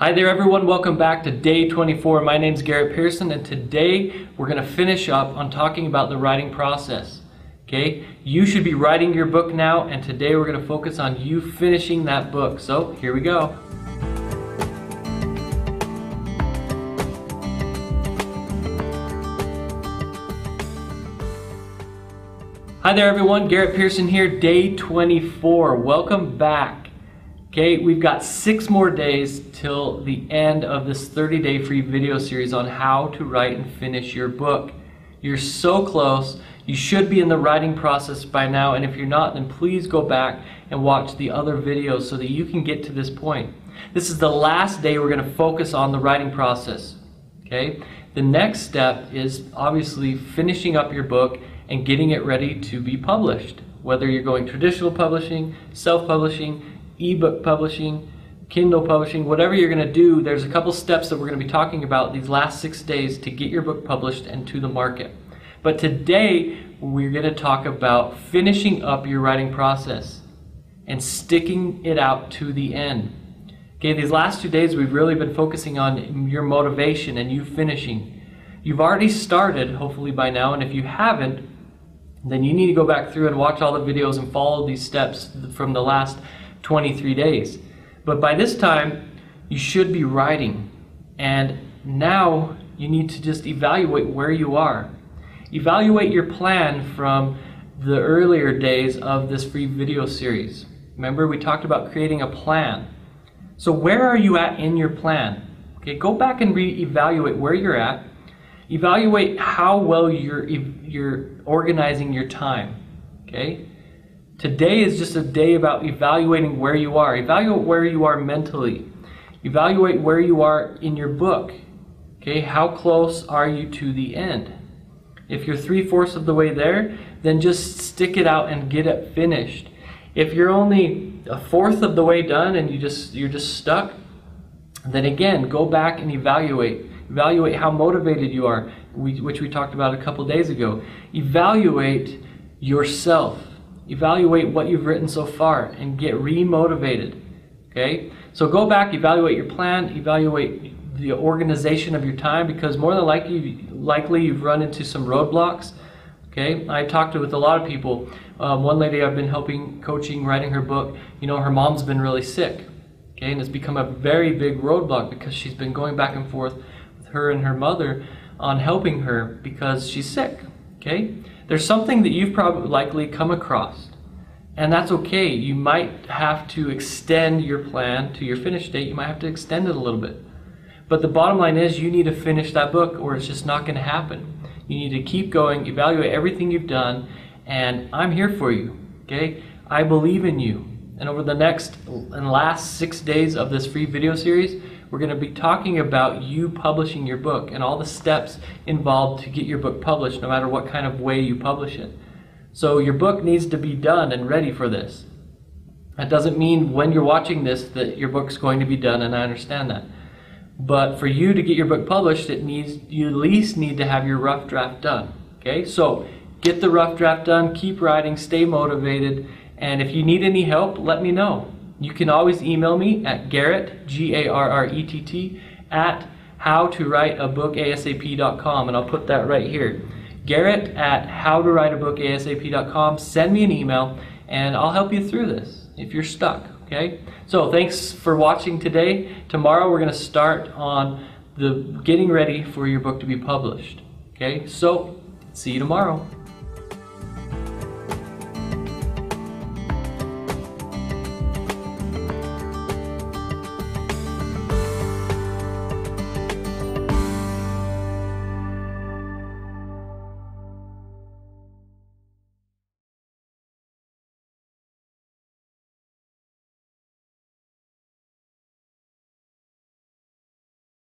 Hi there everyone, welcome back to day 24. My name is Garrett Pearson and today we're going to finish up on talking about the writing process. Okay, you should be writing your book now and today we're going to focus on you finishing that book. So here we go. Hi there everyone, Garrett Pearson here, day 24. Welcome back. Okay, we've got six more days till the end of this 30 day free video series on how to write and finish your book. You're so close. You should be in the writing process by now, and if you're not, then please go back and watch the other videos so that you can get to this point. This is the last day we're going to focus on the writing process. Okay? The next step is obviously finishing up your book and getting it ready to be published. Whether you're going traditional publishing, self publishing, ebook publishing, Kindle publishing, whatever you're going to do, there's a couple steps that we're going to be talking about these last six days to get your book published and to the market. But today, we're going to talk about finishing up your writing process and sticking it out to the end. Okay, these last two days, we've really been focusing on your motivation and you finishing. You've already started, hopefully by now, and if you haven't, then you need to go back through and watch all the videos and follow these steps from the last 23 days. But by this time, you should be writing. And now you need to just evaluate where you are. Evaluate your plan from the earlier days of this free video series. Remember, we talked about creating a plan. So, where are you at in your plan? Okay, go back and re-evaluate where you're at. Evaluate how well you're you're organizing your time. Okay, Today is just a day about evaluating where you are. Evaluate where you are mentally. Evaluate where you are in your book. Okay, how close are you to the end? If you're three fourths of the way there, then just stick it out and get it finished. If you're only a fourth of the way done and you just you're just stuck, then again go back and evaluate. Evaluate how motivated you are, which we talked about a couple days ago. Evaluate yourself evaluate what you've written so far and get remotivated. Okay? So go back, evaluate your plan, evaluate the organization of your time because more than likely, likely you've run into some roadblocks. Okay? I talked with a lot of people. Um, one lady I've been helping, coaching, writing her book, you know, her mom's been really sick. Okay? And it's become a very big roadblock because she's been going back and forth with her and her mother on helping her because she's sick. Okay? There's something that you've probably likely come across, and that's okay. You might have to extend your plan to your finish date. You might have to extend it a little bit. But the bottom line is you need to finish that book or it's just not going to happen. You need to keep going, evaluate everything you've done, and I'm here for you. Okay? I believe in you. And over the next and last six days of this free video series, we're going to be talking about you publishing your book and all the steps involved to get your book published, no matter what kind of way you publish it. So your book needs to be done and ready for this. That doesn't mean when you're watching this that your book's going to be done, and I understand that. But for you to get your book published, it needs you at least need to have your rough draft done. Okay, so get the rough draft done, keep writing, stay motivated, and if you need any help, let me know. You can always email me at Garrett, G A R R E T T, at howtowriteabookasap.com, and I'll put that right here. Garrett at howtowriteabookasap.com. Send me an email, and I'll help you through this if you're stuck. Okay? So thanks for watching today. Tomorrow we're going to start on the getting ready for your book to be published. Okay? So see you tomorrow.